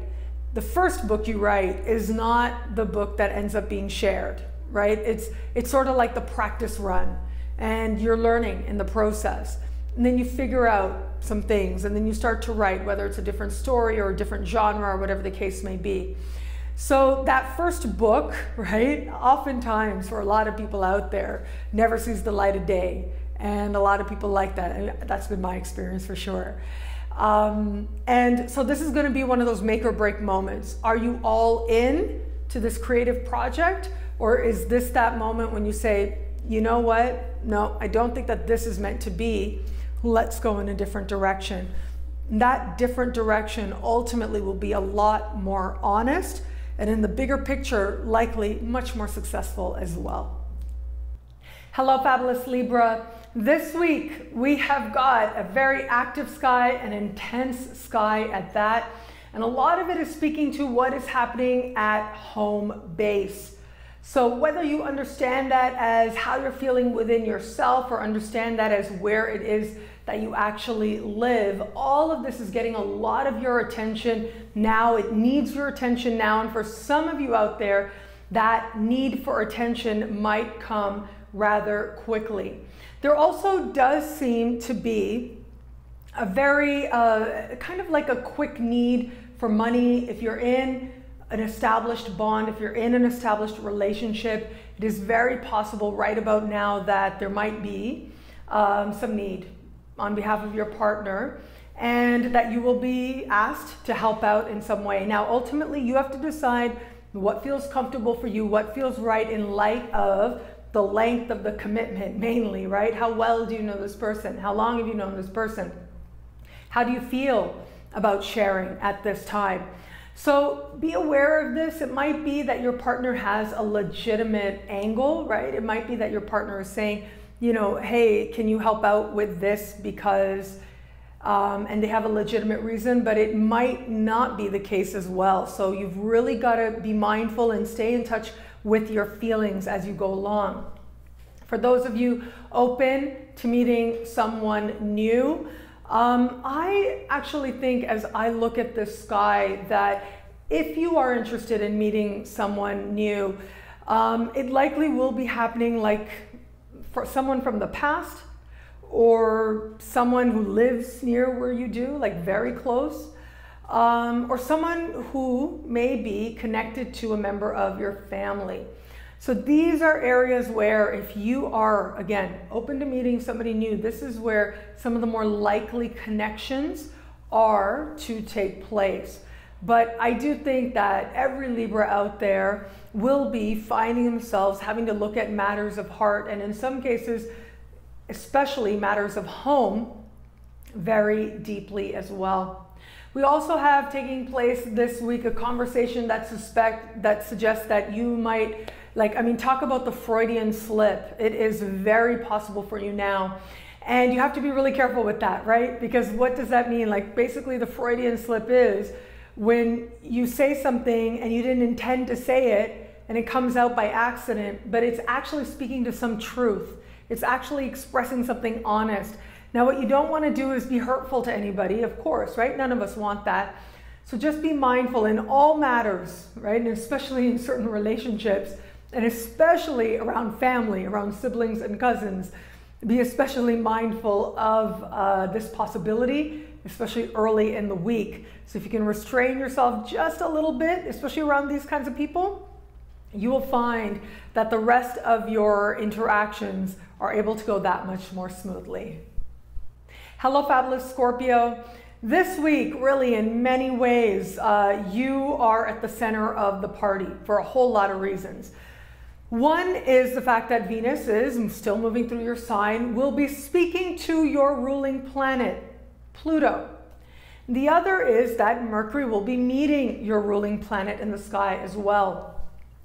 the first book you write is not the book that ends up being shared, right? It's, it's sort of like the practice run and you're learning in the process. And then you figure out some things and then you start to write, whether it's a different story or a different genre or whatever the case may be. So that first book, [laughs] right, oftentimes for a lot of people out there, never sees the light of day. And a lot of people like that. That's been my experience for sure. Um, and so this is going to be one of those make or break moments. Are you all in to this creative project? Or is this that moment when you say, you know what? No, I don't think that this is meant to be. Let's go in a different direction. That different direction ultimately will be a lot more honest and in the bigger picture, likely much more successful as well. Hello, Fabulous Libra. This week, we have got a very active sky, an intense sky at that, and a lot of it is speaking to what is happening at home base. So whether you understand that as how you're feeling within yourself or understand that as where it is that you actually live, all of this is getting a lot of your attention now. It needs your attention now. And for some of you out there, that need for attention might come rather quickly. There also does seem to be a very uh, kind of like a quick need for money. If you're in an established bond, if you're in an established relationship, it is very possible right about now that there might be um, some need on behalf of your partner and that you will be asked to help out in some way. Now, ultimately, you have to decide what feels comfortable for you, what feels right in light of the length of the commitment mainly, right? How well do you know this person? How long have you known this person? How do you feel about sharing at this time? So be aware of this. It might be that your partner has a legitimate angle, right? It might be that your partner is saying, you know, hey, can you help out with this because, um, and they have a legitimate reason, but it might not be the case as well. So you've really got to be mindful and stay in touch with your feelings as you go along. For those of you open to meeting someone new, um, I actually think as I look at the sky that if you are interested in meeting someone new, um, it likely will be happening like for someone from the past or someone who lives near where you do, like very close um, or someone who may be connected to a member of your family. So these are areas where if you are, again, open to meeting somebody new, this is where some of the more likely connections are to take place. But I do think that every Libra out there will be finding themselves having to look at matters of heart and in some cases, especially matters of home, very deeply as well. We also have taking place this week a conversation that suspect that suggests that you might like I mean talk about the Freudian slip. It is very possible for you now. And you have to be really careful with that, right? Because what does that mean? Like basically the Freudian slip is when you say something and you didn't intend to say it and it comes out by accident, but it's actually speaking to some truth. It's actually expressing something honest. Now, what you don't want to do is be hurtful to anybody, of course, right? None of us want that. So just be mindful in all matters, right? And especially in certain relationships, and especially around family, around siblings and cousins. Be especially mindful of uh, this possibility, especially early in the week. So if you can restrain yourself just a little bit, especially around these kinds of people, you will find that the rest of your interactions are able to go that much more smoothly. Hello, fabulous Scorpio. This week, really, in many ways, uh, you are at the center of the party for a whole lot of reasons. One is the fact that Venus is still moving through your sign, will be speaking to your ruling planet, Pluto. The other is that Mercury will be meeting your ruling planet in the sky as well.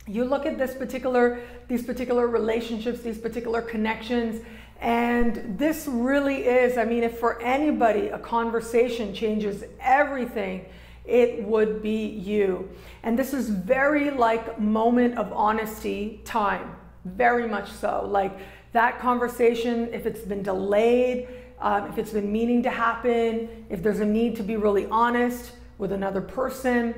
You look at this particular, these particular relationships, these particular connections, and this really is, I mean, if for anybody a conversation changes everything, it would be you. And this is very like moment of honesty time, very much so. Like that conversation, if it's been delayed, um, if it's been meaning to happen, if there's a need to be really honest with another person,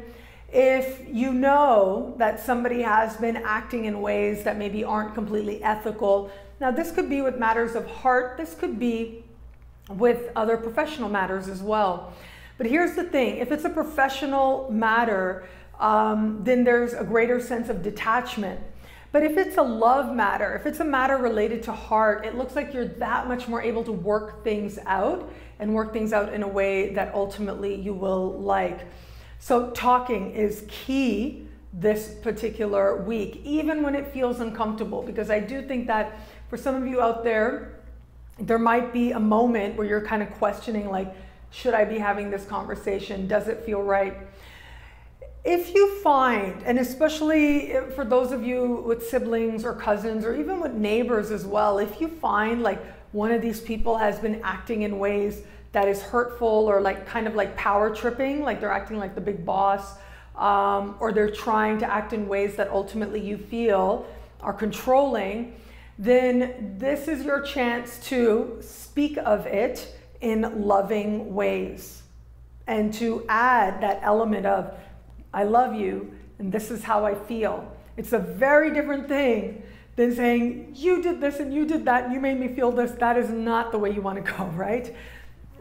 if you know that somebody has been acting in ways that maybe aren't completely ethical, now, this could be with matters of heart, this could be with other professional matters as well. But here's the thing if it's a professional matter, um, then there's a greater sense of detachment. But if it's a love matter, if it's a matter related to heart, it looks like you're that much more able to work things out and work things out in a way that ultimately you will like. So, talking is key this particular week, even when it feels uncomfortable, because I do think that for some of you out there, there might be a moment where you're kind of questioning, like, should I be having this conversation? Does it feel right? If you find, and especially for those of you with siblings or cousins or even with neighbors as well, if you find like one of these people has been acting in ways that is hurtful or like kind of like power tripping, like they're acting like the big boss, um, or they're trying to act in ways that ultimately you feel are controlling, then this is your chance to speak of it in loving ways and to add that element of, I love you and this is how I feel. It's a very different thing than saying, you did this and you did that and you made me feel this. That is not the way you want to go, [laughs] right?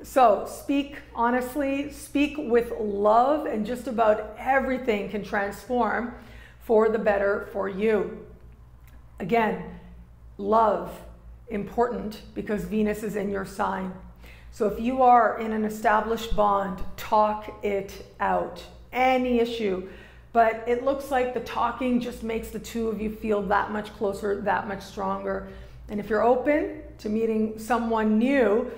So speak honestly, speak with love, and just about everything can transform for the better for you. Again, love important because Venus is in your sign. So if you are in an established bond, talk it out. Any issue. But it looks like the talking just makes the two of you feel that much closer, that much stronger. And if you're open to meeting someone new,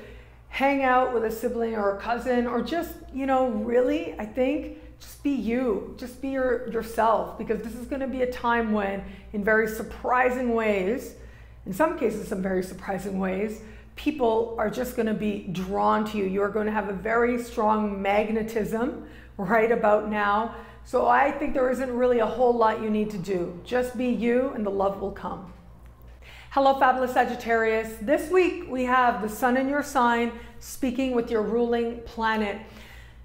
hang out with a sibling or a cousin, or just, you know, really, I think just be you, just be your, yourself, because this is going to be a time when, in very surprising ways, in some cases, some very surprising ways, people are just going to be drawn to you. You're going to have a very strong magnetism right about now. So I think there isn't really a whole lot you need to do. Just be you and the love will come. Hello, fabulous Sagittarius. This week we have the sun in your sign speaking with your ruling planet.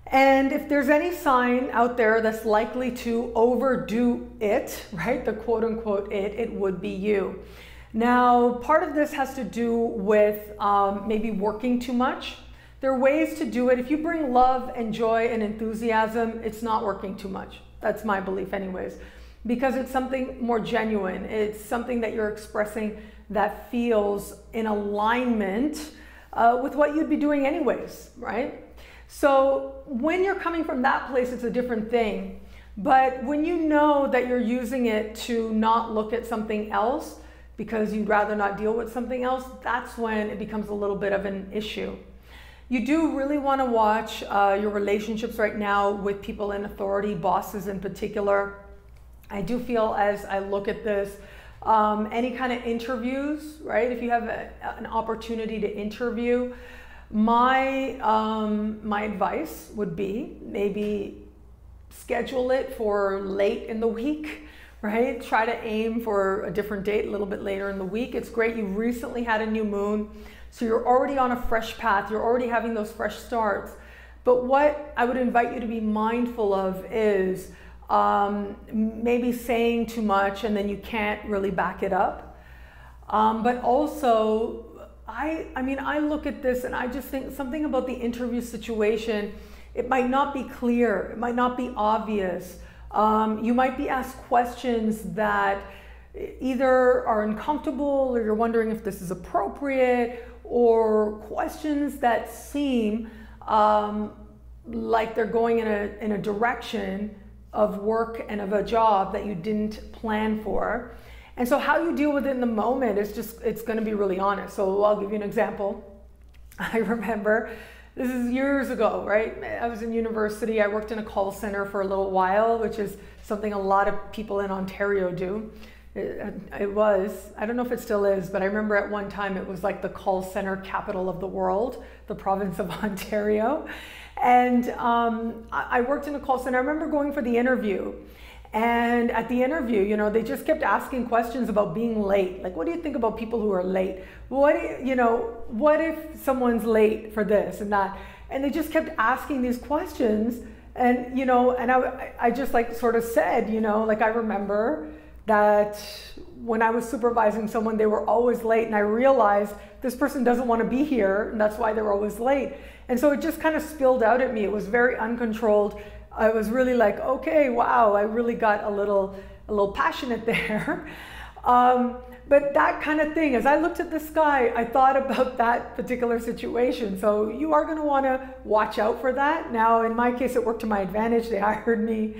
And if there's any sign out there that's likely to overdo it, [laughs] right, the quote unquote it, it would be you. Now, part of this has to do with um, maybe working too much. There are ways to do it. If you bring love and joy and enthusiasm, it's not working too much. That's my belief, anyways, because it's something more genuine. It's something that you're expressing that feels in alignment uh, with what you'd be doing, anyways, right? So, when you're coming from that place, it's a different thing. But when you know that you're using it to not look at something else, because you'd rather not deal with something else, that's when it becomes a little bit of an issue. You do really want to watch uh, your relationships right now with people in authority, bosses in particular. I do feel as I look at this, um, any kind of interviews, right? If you have a, an opportunity to interview, my um, my advice would be maybe schedule it for late in the week, right? Try to aim for a different date a little bit later in the week. It's great you recently had a new moon, so you're already on a fresh path. You're already having those fresh starts. But what I would invite you to be mindful of is um, maybe saying too much and then you can't really back it up. Um, but also, I, I mean, I look at this and I just think something about the interview situation, it might not be clear, it might not be obvious. Um, you might be asked questions that either are uncomfortable or you're wondering if this is appropriate or questions that seem um, like they're going in a, in a direction of work and of a job that you didn't plan for. And so how you deal with it in the moment is just, it's gonna be really honest. So I'll give you an example. [laughs] I remember, this is years ago, right? I was in university, I worked in a call center for a little while, which is something a lot of people in Ontario do. It, it, was, I don't know if it still is, but I remember at one time it was like the call center capital of the world, the province of [laughs] Ontario. And um, I worked in a call center. I remember going for the interview. And at the interview, you know, they just kept asking questions about being late. Like, what do you think about people who are late? What, you know, what if someone's late for this and that? And they just kept asking these questions. And, you know, and I, I just like sort of said, you know, like I remember that when I was supervising someone, they were always late. And I realized this person doesn't want to be here. And that's why they're always late. And so it just kind of spilled out at me. It was very uncontrolled. I was really like, okay, wow, I really got a little, a little passionate [laughs] there. Um, but that kind of thing, as I looked at the sky, I thought about that particular situation. So you are going to want to watch out for that. Now, in my case, it worked to my advantage. They [laughs] hired me,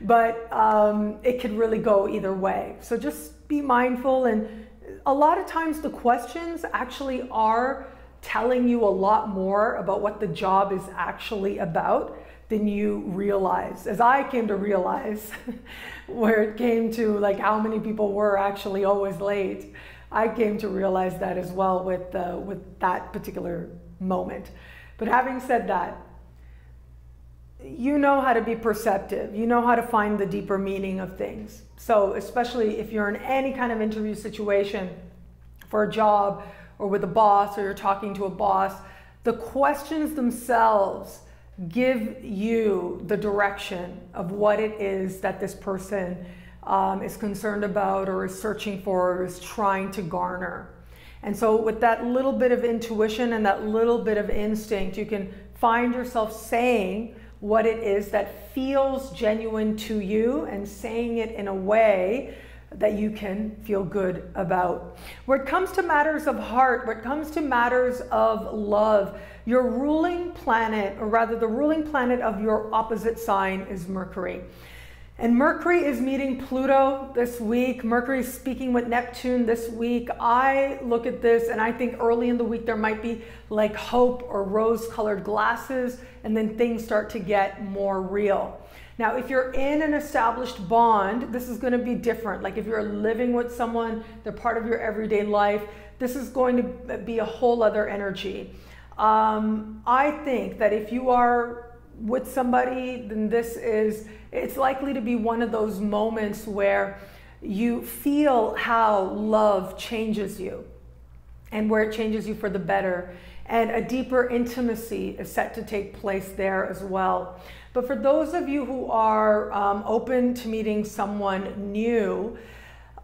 but um, it could really go either way. So just be mindful. And a lot of times, the questions actually are telling you a lot more about what the job is actually about than you realize. As I came to realize, [laughs] where it came to like how many people were actually always late, I came to realize that as well with uh, with that particular moment. But having said that, you know how to be perceptive. You know how to find the deeper meaning of things. So especially if you're in any kind of interview situation for a job or with a boss or you're talking to a boss, the questions themselves give you the direction of what it is that this person um, is concerned about or is searching for or is trying to garner. And so, with that little bit of intuition and that little bit of instinct, you can find yourself saying what it is that feels genuine to you and saying it in a way that you can feel good about. Where it comes to matters of heart, where it comes to matters of love, your ruling planet, or rather the ruling planet of your opposite sign is Mercury. And Mercury is meeting Pluto this week. Mercury is speaking with Neptune this week. I look at this and I think early in the week there might be like hope or rose colored glasses, and then things start to get more real. Now, if you're in an established bond, this is going to be different. Like if you're living with someone, they're part of your everyday life, this is going to be a whole other energy. Um, I think that if you are with somebody, then this is, it's likely to be one of those moments where you feel how love changes you and where it changes you for the better. And a deeper intimacy is set to take place there as well. But for those of you who are um, open to meeting someone new,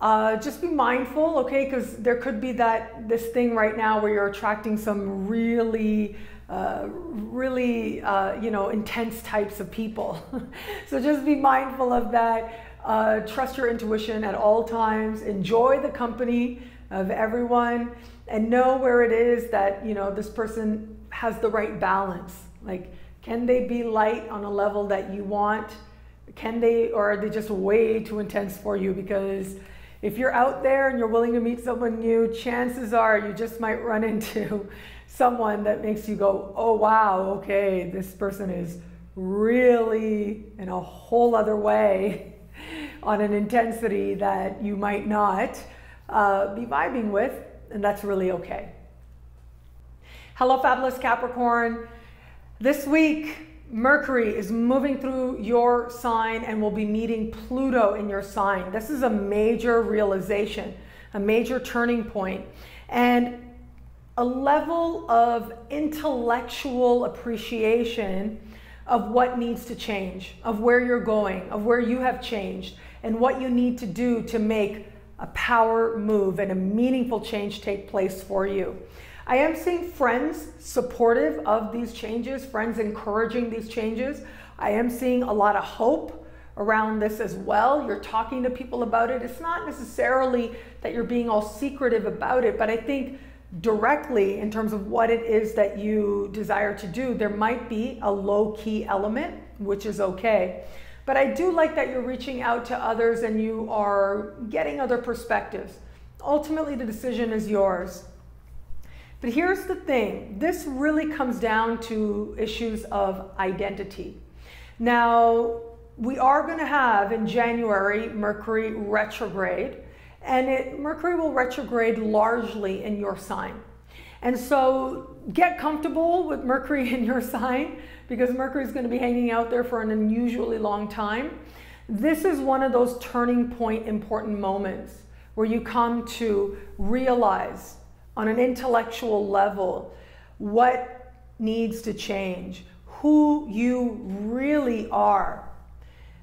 uh, just be mindful, okay? Because there could be that this thing right now where you're attracting some really, uh, really, uh, you know, intense types of people. [laughs] so just be mindful of that. Uh, trust your intuition at all times. Enjoy the company of everyone, and know where it is that you know this person has the right balance. Like can they be light on a level that you want? Can they, or are they just way too intense for you? Because if you're out there and you're willing to meet someone new, chances are you just might run [laughs] into someone that makes you go, oh wow, okay, this person is really in a whole other way [laughs] on an intensity that you might not uh, be vibing with, and that's really okay. Hello, fabulous Capricorn. This week, Mercury is moving through your sign and will be meeting Pluto in your sign. This is a major realization, a major turning point, and a level of intellectual appreciation of what needs to change, of where you're going, of where you have changed, and what you need to do to make a power move and a meaningful change take place for you. I am seeing friends supportive of these changes, friends encouraging these changes. I am seeing a lot of hope around this as well. You're talking to people about it. It's not necessarily that you're being all secretive about it, but I think directly in terms of what it is that you desire to do, there might be a low key element, which is okay. But I do like that you're reaching out to others and you are getting other perspectives. Ultimately, the decision is yours. But here's the thing this really comes down to issues of identity. Now, we are going to have in January Mercury retrograde, and it, Mercury will retrograde largely in your sign. And so get comfortable with Mercury [laughs] in your sign because Mercury is going to be hanging out there for an unusually long time. This is one of those turning point important moments where you come to realize on an intellectual level what needs to change, who you really are,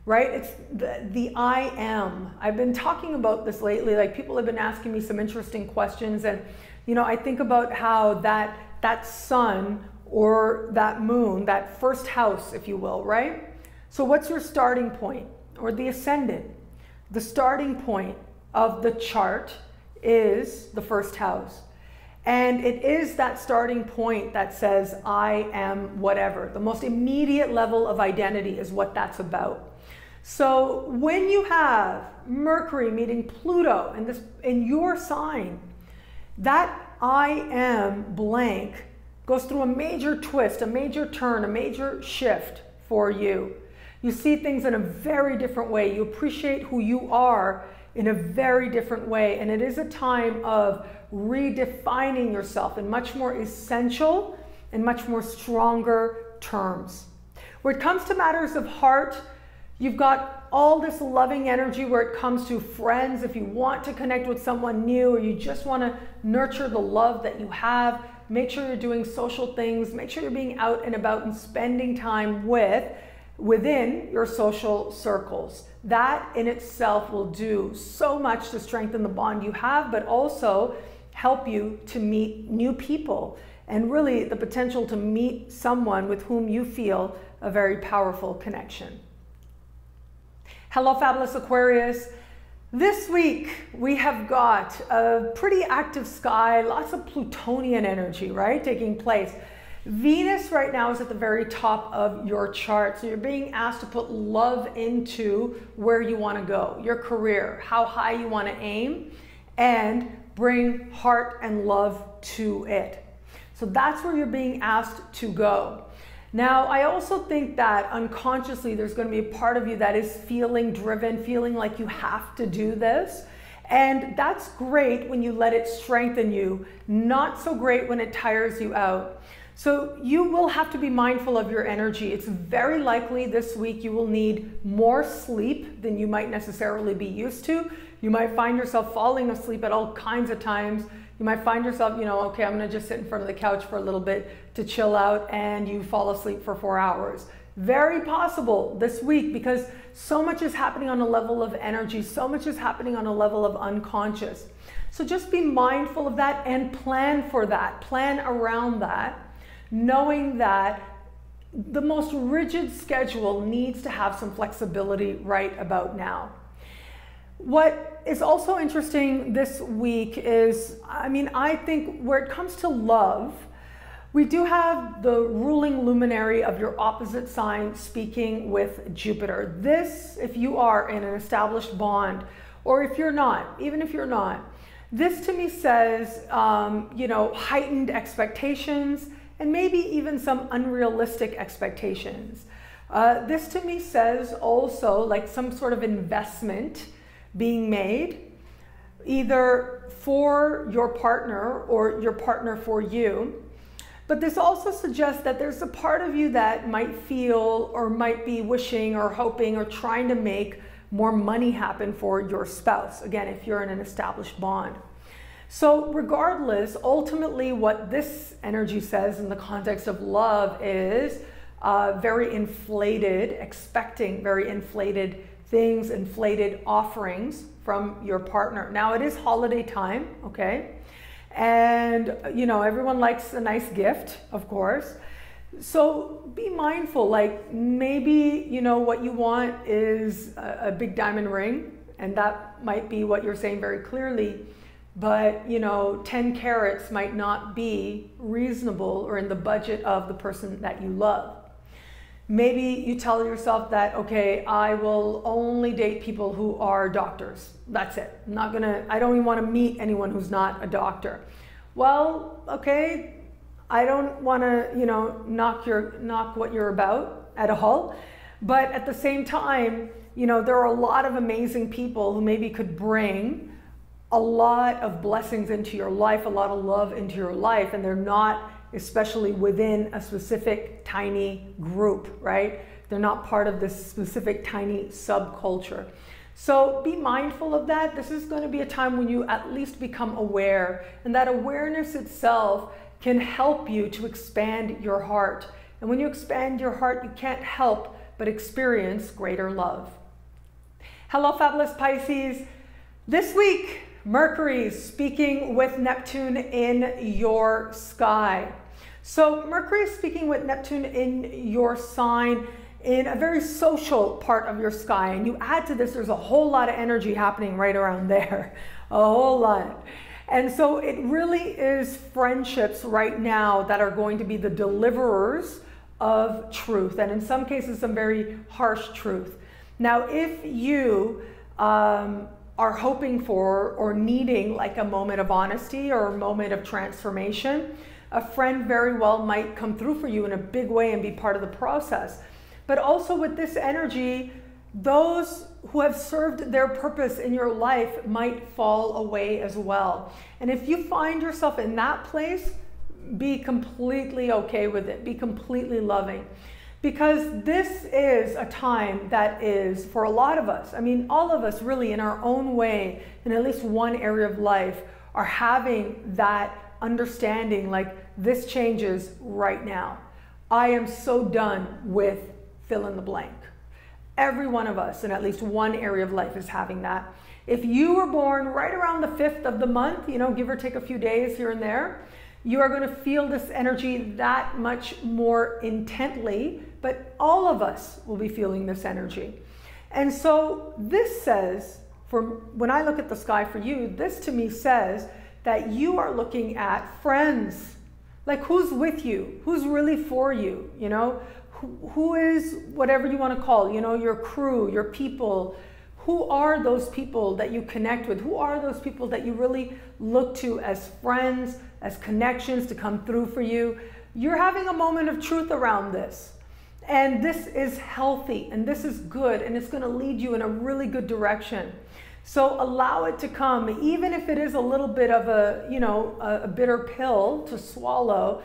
right? It's the, the I am. I've been talking about this lately. Like people have been asking me some interesting questions, and you know, I think about how that that sun or that moon, that first house, if you will, right? So, what's your starting point or the ascendant? The starting point of the chart is the first house. And it is that starting point that says, I am whatever. The most immediate level of identity is what that's about. So when you have Mercury meeting Pluto in, this, in your sign, that I am blank goes through a major twist, a major turn, a major shift for you. You see things in a very different way. You appreciate who you are in a very different way. And it is a time of redefining yourself in much more essential and much more stronger terms. Where it comes to matters of heart, you've got all this loving energy where it comes to friends. If you want to connect with someone new or you just want to nurture the love that you have, make sure you're doing social things, make sure you're being out and about and spending time with within your social circles. That in itself will do so much to strengthen the bond you have, but also help you to meet new people and really the potential to meet someone with whom you feel a very powerful connection. Hello, fabulous Aquarius. This week we have got a pretty active sky, lots of Plutonian energy, right, taking place. Venus right now is at the very top of your chart. So you're being asked to put love into where you want to go, your career, how high you want to aim, and bring heart and love to it. So that's where you're being asked to go. Now, I also think that unconsciously there's going to be a part of you that is feeling driven, feeling like you have to do this. And that's great when you let it strengthen you, not so great when it tires you out. So you will have to be mindful of your energy. It's very likely this week you will need more sleep than you might necessarily be used to. You might find yourself falling asleep at all kinds of times. You might find yourself, you know, okay, I'm gonna just sit in front of the couch for a little bit to chill out and you fall asleep for four hours. Very possible this week because so much is happening on a level of energy, so much is happening on a level of unconscious. So just be mindful of that and plan for that, plan around that knowing that the most rigid schedule needs to have some flexibility right about now. What is also interesting this week is, I mean, I think where it comes to love, we do have the ruling luminary of your opposite sign speaking with Jupiter. This, if you are in an established bond, or if you're not, even if you're not, this to me says, um, you know, heightened expectations, and maybe even some unrealistic expectations. Uh, this to me says also like some sort of investment being made, either for your partner or your partner for you. But this also suggests that there's a part of you that might feel or might be wishing or hoping or trying to make more money happen for your spouse. Again, if you're in an established bond. So, regardless, ultimately, what this energy says in the context of love is uh, very inflated, expecting very inflated things, inflated offerings from your partner. Now, it is holiday time, okay? And, you know, everyone likes a nice gift, of course. So be mindful, like maybe, you know, what you want is a, a big diamond ring, and that might be what you're saying very clearly but you know 10 carats might not be reasonable or in the budget of the person that you love. Maybe you tell yourself that okay i will only date people who are doctors. That's it. I'm not gonna i don't even want to meet anyone who's not a doctor. Well okay i don't want to you know knock your knock what you're about at a all but at the same time you know there are a lot of amazing people who maybe could bring a lot of blessings into your life a lot of love into your life and they're not especially within a specific tiny group, right? They're not part of this specific tiny subculture. So be mindful of that. This is going to be a time when you at least become aware, and that awareness itself can help you to expand your heart. And when you expand your heart, you can't help but experience greater love. Hello, fabulous Pisces. This week, Mercury speaking with Neptune in your sky. So Mercury is speaking with Neptune in your sign in a very social part of your sky. And you add to this, there's a whole lot of energy happening right around there, [laughs] a whole lot. And so it really is friendships right now that are going to be the deliverers of truth, and in some cases, some very harsh truth. Now, if you um, are hoping for or needing like a moment of honesty or a moment of transformation, a friend very well might come through for you in a big way and be part of the process. But also with this energy, those who have served their purpose in your life might fall away as well. And if you find yourself in that place, be completely okay with it, be completely loving. Because this is a time that is, for a lot of us, I mean, all of us really in our own way, in at least one area of life, are having that understanding like this changes right now. I am so done with fill in the blank. Every one of us in at least one area of life is having that. If you were born right around the 5th of the month, you know, give or take a few days here and there, you are going to feel this energy that much more intently, but all of us will be feeling this energy. And so this says, for when I look at the sky for you, this to me says that you are looking at friends. Like who's with you? Who's really for you? You know, who, who is whatever you want to call, you know, your crew, your people. Who are those people that you connect with? Who are those people that you really look to as friends, as connections to come through for you? You're having a moment of truth around this. And this is healthy and this is good and it's going to lead you in a really good direction. So allow it to come, even if it is a little bit of a, you know, a, a bitter pill to swallow.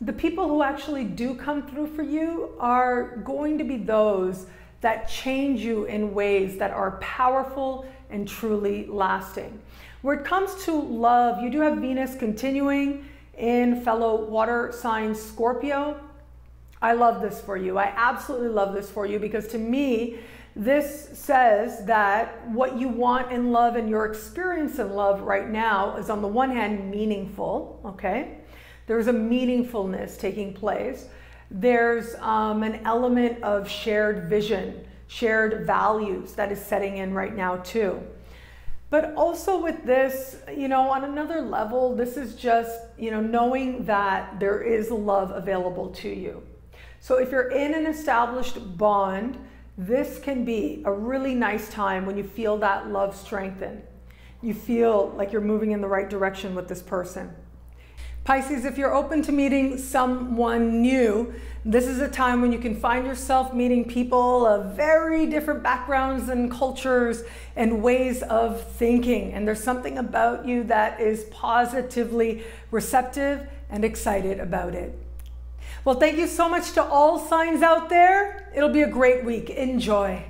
The people who actually do come through for you are going to be those that change you in ways that are powerful and truly lasting. Where it comes to love, you do have Venus continuing in fellow water sign Scorpio. I love this for you. I absolutely love this for you because to me, this says that what you want in love and your experience in love right now is, on the one hand, meaningful, okay? There's a meaningfulness taking place. There's um, an element of shared vision, shared values that is setting in right now, too. But also with this, you know, on another level, this is just, you know, knowing that there is love available to you. So if you're in an established bond, this can be a really nice time when you feel that love strengthen. You feel like you're moving in the right direction with this person. Pisces, if you're open to meeting someone new, this is a time when you can find yourself meeting people of very different backgrounds and cultures and ways of thinking. And there's something about you that is positively receptive and excited about it. Well, thank you so much to all signs out there. It'll be a great week. Enjoy.